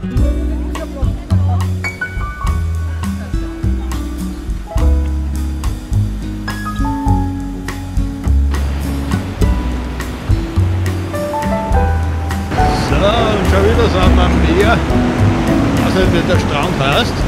So, und schon wieder sind wir am Meer. Ich weiß nicht, wie der Strand heißt.